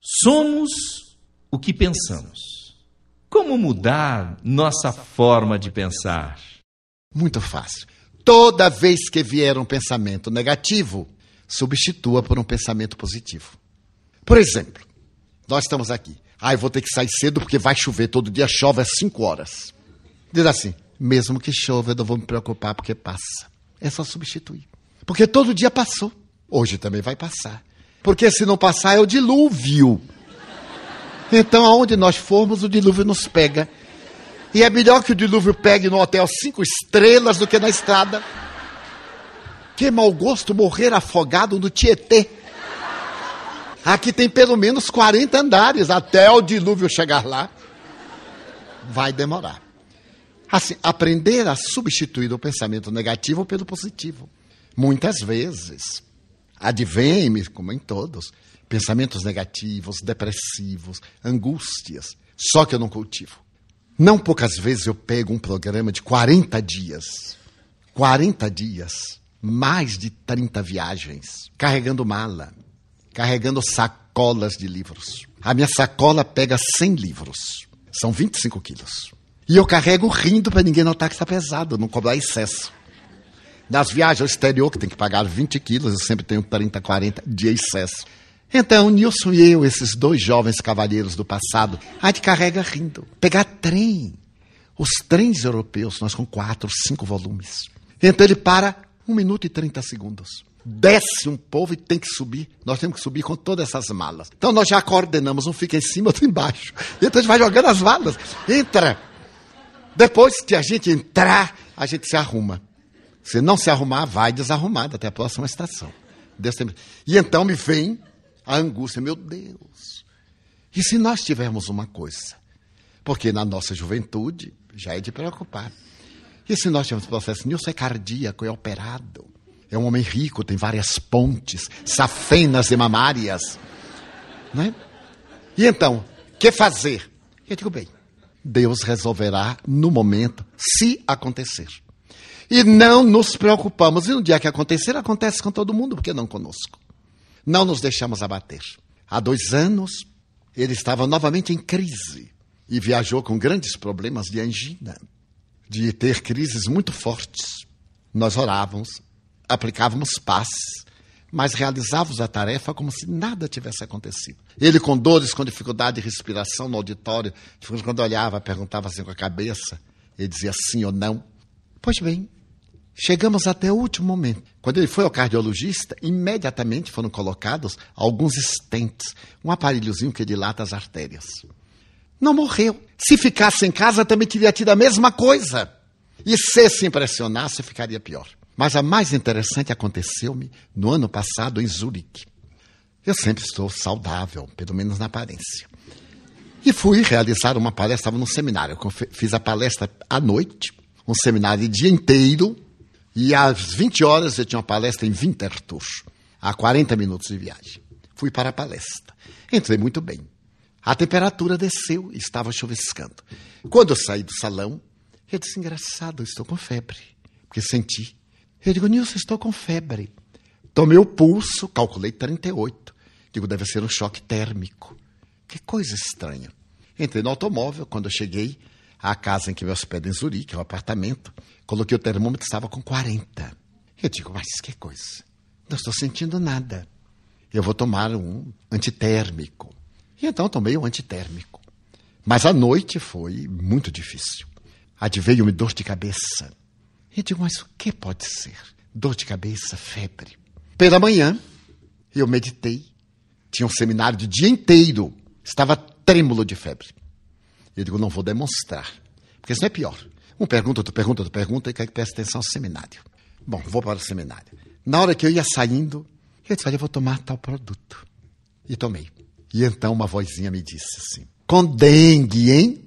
Somos o que pensamos. Como mudar nossa forma de pensar? Muito fácil. Toda vez que vier um pensamento negativo, substitua por um pensamento positivo. Por exemplo, nós estamos aqui. Ah, eu vou ter que sair cedo porque vai chover. Todo dia chove às 5 horas. Diz assim: mesmo que chova, eu não vou me preocupar porque passa. É só substituir. Porque todo dia passou. Hoje também vai passar. Porque se não passar é o dilúvio. Então, aonde nós formos, o dilúvio nos pega. E é melhor que o dilúvio pegue no hotel cinco estrelas do que na estrada. Que mau gosto morrer afogado no Tietê. Aqui tem pelo menos 40 andares até o dilúvio chegar lá. Vai demorar. Assim, aprender a substituir o pensamento negativo pelo positivo. Muitas vezes advém-me, como em todos, pensamentos negativos, depressivos, angústias. Só que eu não cultivo. Não poucas vezes eu pego um programa de 40 dias, 40 dias, mais de 30 viagens, carregando mala, carregando sacolas de livros. A minha sacola pega 100 livros, são 25 quilos. E eu carrego rindo para ninguém notar que está pesado, não cobrar excesso. Nas viagens ao exterior, que tem que pagar 20 quilos, eu sempre tenho 30, 40 de excesso. Então, Nilson e eu, esses dois jovens cavalheiros do passado, a gente carrega rindo. Pegar trem. Os trens europeus, nós com quatro, cinco volumes. Então ele para um minuto e 30 segundos. Desce um povo e tem que subir. Nós temos que subir com todas essas malas. Então nós já coordenamos, um fica em cima, outro embaixo. Então a gente vai jogando as malas. Entra. Depois que a gente entrar, a gente se arruma. Se não se arrumar, vai desarrumado até a próxima estação. E então me vem a angústia, meu Deus. E se nós tivermos uma coisa? Porque na nossa juventude já é de preocupar. E se nós tivermos processo, Nilson é cardíaco, é operado. É um homem rico, tem várias pontes, safenas e mamárias. Né? E então, que fazer? Eu digo, bem, Deus resolverá no momento, se acontecer. E não nos preocupamos. E no dia que acontecer, acontece com todo mundo, porque não conosco. Não nos deixamos abater. Há dois anos, ele estava novamente em crise e viajou com grandes problemas de angina, de ter crises muito fortes. Nós orávamos, aplicávamos paz, mas realizávamos a tarefa como se nada tivesse acontecido. Ele com dores, com dificuldade de respiração no auditório, quando olhava, perguntava assim com a cabeça, ele dizia sim ou não. Pois bem, Chegamos até o último momento. Quando ele foi ao cardiologista, imediatamente foram colocados alguns estentes, um aparelhozinho que dilata as artérias. Não morreu. Se ficasse em casa, também teria tido a mesma coisa. E se se impressionasse, ficaria pior. Mas a mais interessante aconteceu-me no ano passado em Zurique. Eu sempre estou saudável, pelo menos na aparência. E fui realizar uma palestra, estava num seminário. Eu fiz a palestra à noite, um seminário de dia inteiro, e às 20 horas eu tinha uma palestra em Winterthur, a 40 minutos de viagem. Fui para a palestra. Entrei muito bem. A temperatura desceu estava chuviscando. Quando eu saí do salão, eu disse: engraçado, estou com febre. Porque senti. Eu digo: Nilson, estou com febre. Tomei o pulso, calculei 38. Digo: deve ser um choque térmico. Que coisa estranha. Entrei no automóvel. Quando eu cheguei à casa em que me hospedo em Zurique, o apartamento, Coloquei o termômetro, estava com 40. Eu digo, mas que coisa. Não estou sentindo nada. Eu vou tomar um antitérmico. E então tomei um antitérmico. Mas a noite foi muito difícil. Adveio-me dor de cabeça. E digo, mas o que pode ser? Dor de cabeça, febre. Pela manhã, eu meditei. Tinha um seminário de dia inteiro. Estava trêmulo de febre. Eu digo, não vou demonstrar. Porque isso não é pior. Um pergunta, outro pergunta, outro pergunta, e quer que preste atenção ao seminário. Bom, vou para o seminário. Na hora que eu ia saindo, eu disse, olha, eu vou tomar tal produto. E tomei. E então uma vozinha me disse assim, com dengue, hein?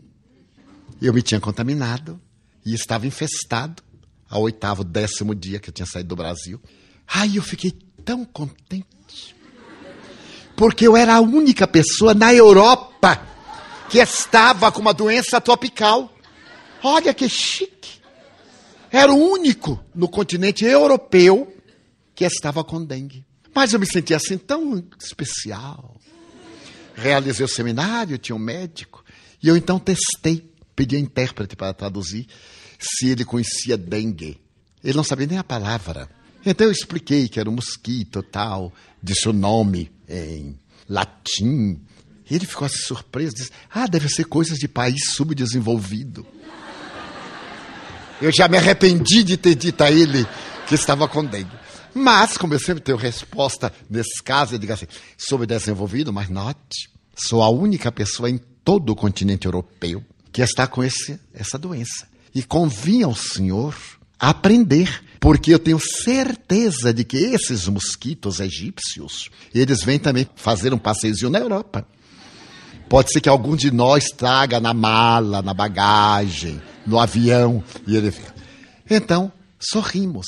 Eu me tinha contaminado e estava infestado ao oitavo, décimo dia que eu tinha saído do Brasil. Ai, eu fiquei tão contente. Porque eu era a única pessoa na Europa que estava com uma doença tropical. Olha que chique. Era o único no continente europeu que estava com dengue. Mas eu me sentia assim tão especial. realizei o seminário, tinha um médico, e eu então testei, pedi a intérprete para traduzir, se ele conhecia dengue. Ele não sabia nem a palavra. Então eu expliquei que era um mosquito tal, disse o nome em latim. E ele ficou assim surpreso, disse: Ah, deve ser coisas de país subdesenvolvido. Eu já me arrependi de ter dito a ele que estava com dengue. Mas, como eu sempre tenho resposta nesses casos, eu digo assim: subdesenvolvido, mas note, sou a única pessoa em todo o continente europeu que está com esse, essa doença. E convinha ao senhor aprender, porque eu tenho certeza de que esses mosquitos egípcios, eles vêm também fazer um passeio na Europa. Pode ser que algum de nós traga na mala, na bagagem, no avião, e ele. Então, sorrimos.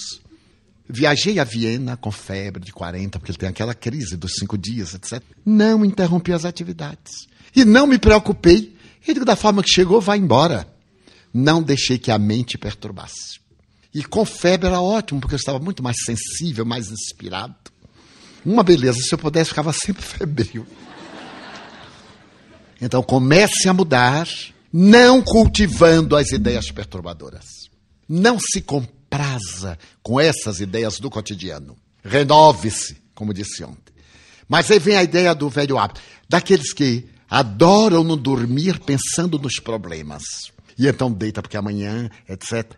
Viajei a Viena com febre de 40, porque ele tem aquela crise dos cinco dias, etc. Não interrompi as atividades. E não me preocupei. E digo, da forma que chegou, vai embora. Não deixei que a mente perturbasse. E com febre era ótimo, porque eu estava muito mais sensível, mais inspirado. Uma beleza, se eu pudesse, ficava sempre febril. Então comece a mudar, não cultivando as ideias perturbadoras. Não se compraza com essas ideias do cotidiano. Renove-se, como disse ontem. Mas aí vem a ideia do velho hábito, daqueles que adoram não dormir pensando nos problemas. E então deita porque amanhã, etc.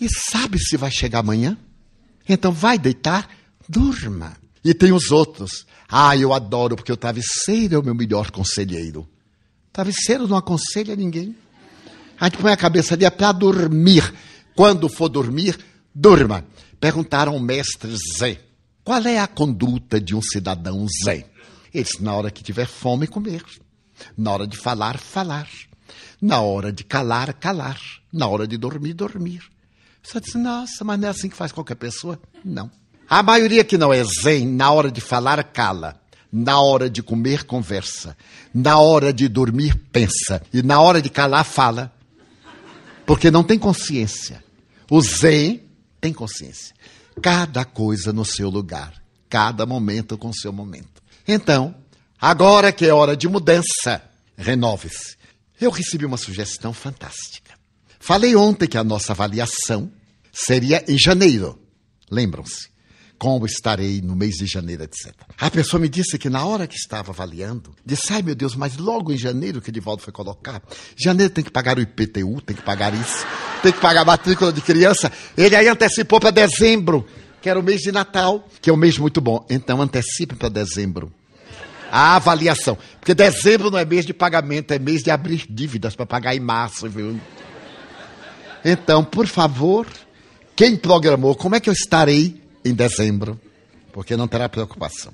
E sabe se vai chegar amanhã? Então vai deitar, durma. E tem os outros. Ah, eu adoro porque o travesseiro é o meu melhor conselheiro. Travesseiro não aconselha ninguém. A gente põe a cabeça ali é para dormir. Quando for dormir, durma. Perguntaram ao mestre Zé: qual é a conduta de um cidadão Zé? Ele disse: na hora que tiver fome, comer. Na hora de falar, falar. Na hora de calar, calar. Na hora de dormir, dormir. Você disse: nossa, mas não é assim que faz qualquer pessoa? Não. A maioria que não é zen, na hora de falar, cala. Na hora de comer, conversa. Na hora de dormir, pensa. E na hora de calar, fala. Porque não tem consciência. O Zen tem consciência. Cada coisa no seu lugar. Cada momento com seu momento. Então, agora que é hora de mudança, renove-se. Eu recebi uma sugestão fantástica. Falei ontem que a nossa avaliação seria em janeiro. Lembram-se? Como estarei no mês de janeiro, etc. A pessoa me disse que na hora que estava avaliando, disse, ai meu Deus, mas logo em janeiro que o Edivaldo foi colocar, janeiro tem que pagar o IPTU, tem que pagar isso, tem que pagar a matrícula de criança. Ele aí antecipou para dezembro, que era o mês de Natal, que é um mês muito bom. Então antecipe para dezembro. A avaliação. Porque dezembro não é mês de pagamento, é mês de abrir dívidas para pagar em março, viu? Então, por favor, quem programou, como é que eu estarei em dezembro, porque não terá preocupação.